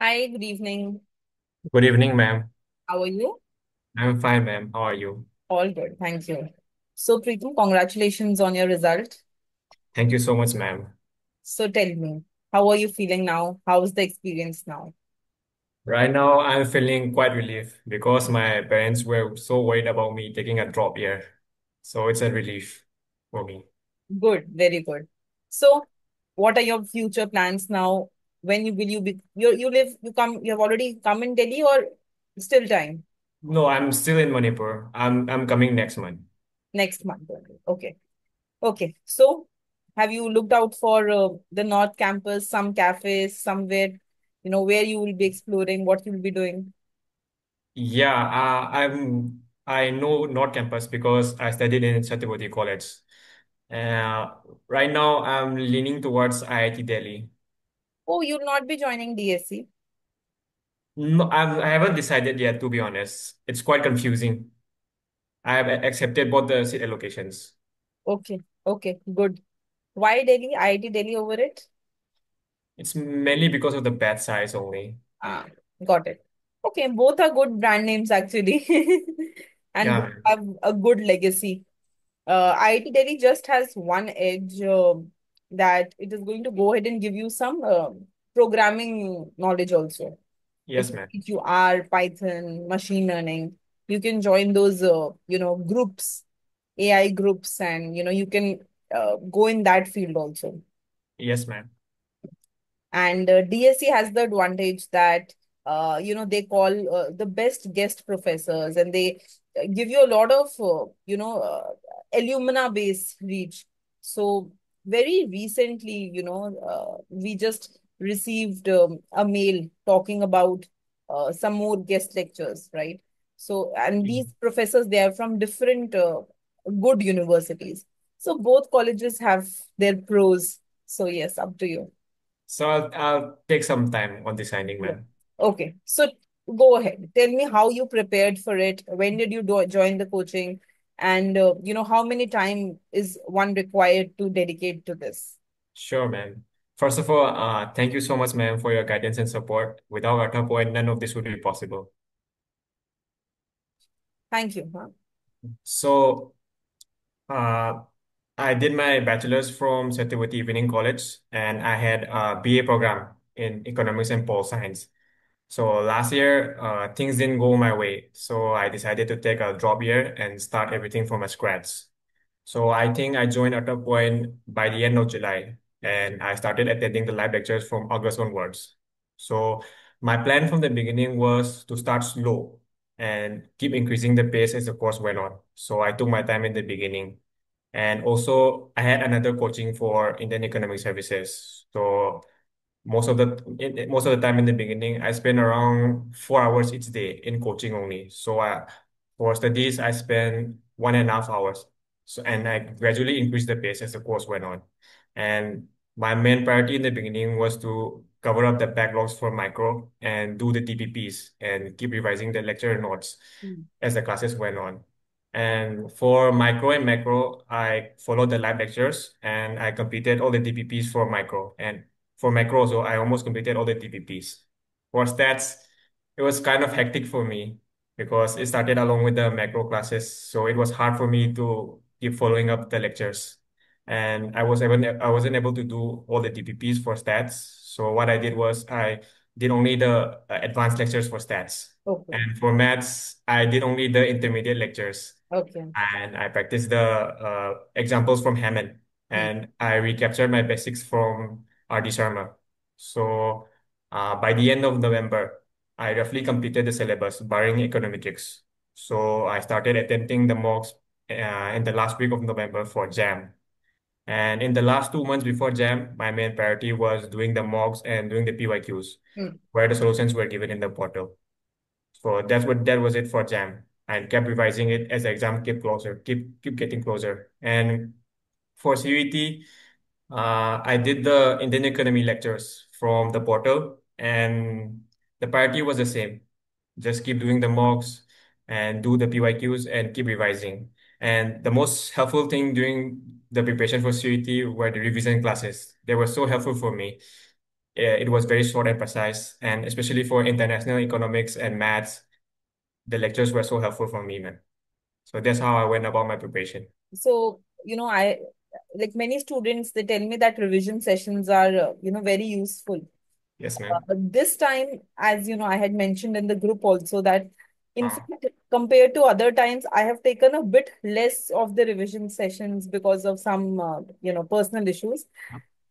Hi, good evening. Good evening, ma'am. How are you? I'm fine, ma'am. How are you? All good, thank you. So, Preetam, congratulations on your result. Thank you so much, ma'am. So, tell me, how are you feeling now? How's the experience now? Right now, I'm feeling quite relieved because my parents were so worried about me taking a drop year. So it's a relief for me. Good, very good. So, what are your future plans now? When you will you be you you live you come you have already come in Delhi or still time? No, I'm still in Manipur. I'm I'm coming next month. Next month. Okay. Okay. So, have you looked out for uh, the North Campus, some cafes, somewhere, you know, where you will be exploring, what you will be doing? Yeah, uh, I'm I know North Campus because I studied in Satyawati College. Uh, right now, I'm leaning towards IIT Delhi. Oh, you'll not be joining DSE. No, I've, I haven't decided yet, to be honest. It's quite confusing. I have accepted both the seat allocations. Okay, okay, good. Why Delhi? IIT Delhi over it? It's mainly because of the batch size only. Ah, got it. Okay, both are good brand names actually, and both Yeah, have a good legacy. Uh, IIT Delhi just has one edge uh, that it is going to go ahead and give you some uh, programming knowledge also. Yes, ma'am. you R, Python, machine learning. You can join those, uh, you know, groups, AI groups, and you know you can uh, go in that field also. Yes, ma'am. And uh, DSE has the advantage that uh, you know they call uh, the best guest professors, and they uh, give you a lot of uh, you know uh, alumna base reach. So very recently, you know, uh, we just received um, a mail talking about uh, some more guest lectures, right? So and these professors they are from different uh, good universities. So both colleges have their pros. So yes, up to you. So I'll, I'll take some time on designing, Yeah. ma'am. Okay. So go ahead. Tell me how you prepared for it. When did you do join the coaching? And uh, you know, how many time is one required to dedicate to this? Sure, ma'am. First of all, uh, thank you so much, ma'am, for your guidance and support. Without your support, none of this would be possible. Thank you. Huh? So, uh, I did my bachelor's from Satyavati Evening College, and I had a BA program in economics and pol science. So last year, uh, things didn't go my way. So I decided to take a drop year and start everything from a scratch. So I think I joined ArthaPoint by the end of July, and I started attending the live lectures from August onwards. So my plan from the beginning was to start slow and keep increasing the pace as the course went on. So I took my time in the beginning. And also I had another coaching for Indian Economic Services. So most of the in, most of the time in the beginning, I spent around four hours each day in coaching only. So I, for studies, I spent one and a half hours. So and I gradually increased the pace as the course went on. And my main priority in the beginning was to cover up the backlogs for micro and do the DPPs and keep revising the lecture notes Mm. as the classes went on. And for micro and macro, I followed the live lectures and I completed all the DPPs for micro. And for macro also, I almost completed all the DPPs. For stats, it was kind of hectic for me because it started along with the macro classes. So it was hard for me to keep following up the lectures. And I was even I wasn't able to do all the DPPs for stats. So what I did was I did only the uh, advanced lectures for stats. Okay. And for maths, I did only the intermediate lectures Okay. and I practiced the uh, examples from Hammond Hmm. and I recaptured my basics from R.D. Sharma. So uh, by the end of November, I roughly completed the syllabus, barring econometrics. So I started attempting the mocks uh, in the last week of November for JAM. And in the last two months before JAM, my main priority was doing the mocks and doing the PYQs, Hmm. where the solutions were given in the portal. So that's what that was it for Jam. And kept revising it as the exam kept closer, keep keep getting closer. And for CUET, uh, I did the Indian economy lectures from the portal, and the priority was the same. Just keep doing the mocks and do the PYQs and keep revising. And the most helpful thing during the preparation for CUET were the revision classes. They were so helpful for me it was very short and precise, and especially for international economics and maths, the lectures were so helpful for me, man. So that's how I went about my preparation. So, you know, I like many students, they tell me that revision sessions are, uh, you know, very useful. Yes, Uh, ma'am. this time, as you know, I had mentioned in the group also that, in Uh, fact, compared to other times, I have taken a bit less of the revision sessions because of some, uh, you know, personal issues.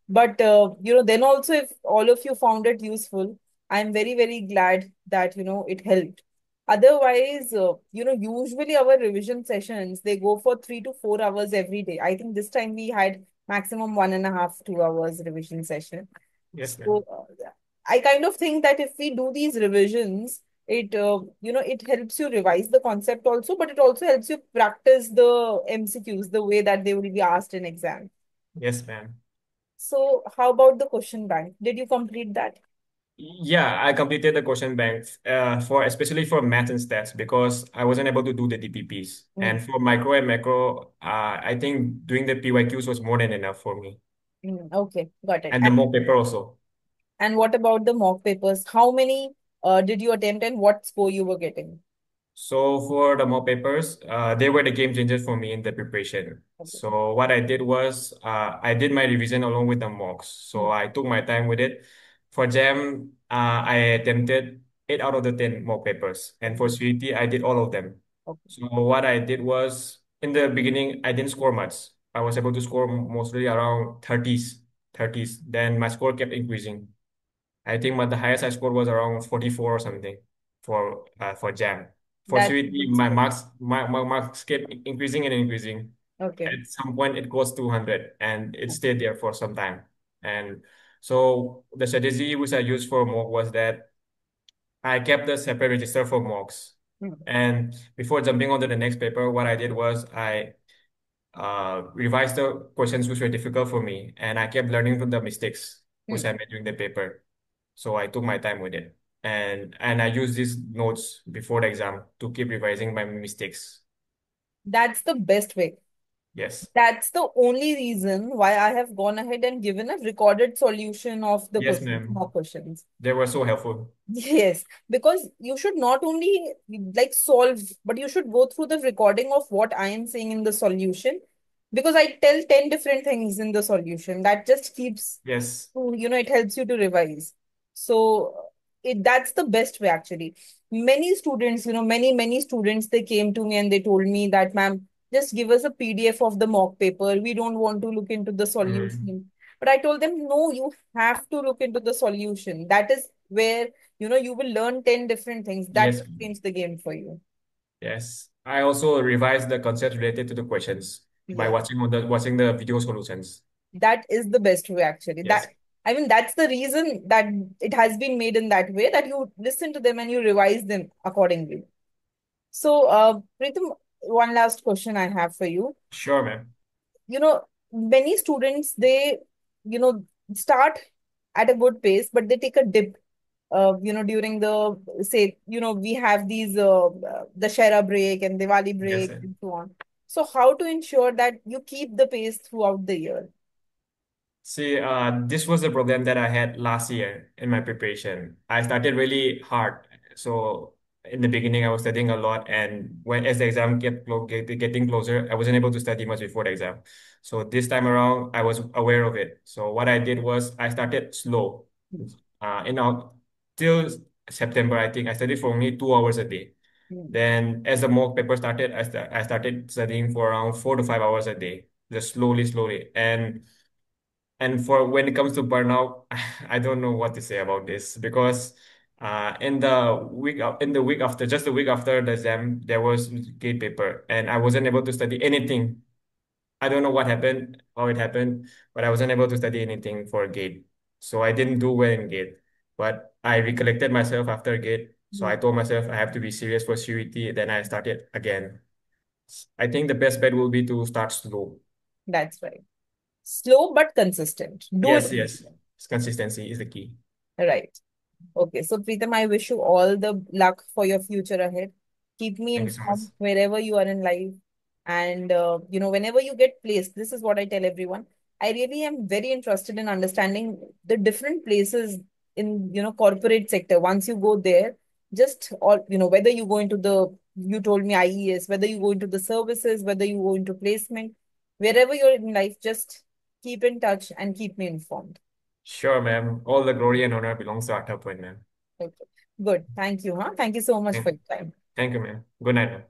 But uh, you know, then also if all of you found it useful, I'm very, very glad that you know it helped. Otherwise, uh, you know, usually our revision sessions they go for three to four hours every day. I think this time we had maximum one and a half, two hours revision session. yes, So ma'am. uh, I kind of think that if we do these revisions, it uh, you know it helps you revise the concept also, but it also helps you practice the MCQs the way that they will be asked in exam. Yes, ma'am. So, how about the question bank? Did you complete that? Yeah, I completed the question banks uh, for especially for math and stats because I wasn't able to do the DPPs. Mm, And for micro and macro, uh, I think doing the PYQs was more than enough for me. mm, okay, got it. And the And, mock paper also. and what about the mock papers? How many uh, did you attempt and what score you were getting? So for the mock papers, uh, they were the game changers for me in the preparation. Okay. So what I did was uh, I did my revision along with the mocks. So Mm, I took my time with it. For JAM, uh, I attempted eight out of the 10 mock papers. And for. CUET, I did all of them. Okay. So what I did was in the beginning, I didn't score much. I was able to score mostly around 30s, 30s. Then my score kept increasing. I think my, the highest I scored was around 44 or something for uh, for JAM. For That's CUET, my marks my, my marks kept increasing and increasing. Okay. At some point, it goes 200 and it stayed there for some time. And so the strategy which I used for mock was that I kept the separate register for mocks. Mm, And before jumping on to the next paper, what I did was I uh, revised the questions which were difficult for me, and I kept learning from the mistakes which mm. I made during the paper. So I took my time with it, and and I used these notes before the exam to keep revising my mistakes. That's the best way. Yes, That's the only reason why I have gone ahead and given a recorded solution of the yes, questions, questions. They were so helpful. Yes, because you should not only like solve, but you should go through the recording of what I am saying in the solution. Because I tell 10 different things in the solution. That just keeps, Yes, you know, it helps you to revise. So it that's the best way actually. Many students, you know, many, many students, they came to me and they told me that, ma'am, just give us a PDF of the mock paper. We don't want to look into the mm, solution. But I told them, no, you have to look into the solution. That is where you know you will learn 10 different things that yes, change the game for you yes. I also revised the concepts related to the questions by watching the watching the video solutions. that is the best way actually Yes, that i mean that's the reason that it has been made in that way that you listen to them and you revise them accordingly so uh Preetam, one last question i have for you sure, ma'am. you know many students they you know start at a good pace but they take a dip uh, you know during the say you know we have these uh, Dussehra break and Diwali Yes, break sir. and so on so how to ensure that you keep the pace throughout the year See, uh, this was the problem that I had last year in my preparation. I started really hard. So in the beginning, I was studying a lot, and when as the exam get, clo- get getting closer, I wasn't able to study much before the exam. So this time around, I was aware of it. So what I did was I started slow. Uh, in our till September, I think I studied for only two hours a day. Hmm. Then as the mock paper started, I, st I started studying for around four to five hours a day, just slowly, slowly, and. And for when it comes to burnout, I don't know what to say about this because uh, in the week of, in the week after, just the week after the exam, there was gate paper, and I wasn't able to study anything. I don't know what happened, how it happened, but I wasn't able to study anything for gate. So I didn't do well in gate. But I recollected myself after gate. So. I told myself I have to be serious for CUET. Then I started again. I think the best bet will be to start slow. that's right slow but consistent do it Yes, yes. Consistency is the key. right okay so Preetam I wish you all the luck for your future ahead keep me Thank you so much. informed wherever you are in life and uh, you know whenever you get placed this is what I tell everyone I really am very interested in understanding the different places in, you know, corporate sector. Once you go there, just all, you know, whether you go into the, you told me IES, whether you go into the services, whether you go into placement, wherever you're in life, just keep in touch and keep me informed. Sure, ma'am. All the glory and honor belongs to ArthaPoint, ma'am. Okay. Good. Thank you, huh? Thank you so much for Thank, your time. thank you, ma'am. Good night, ma'am.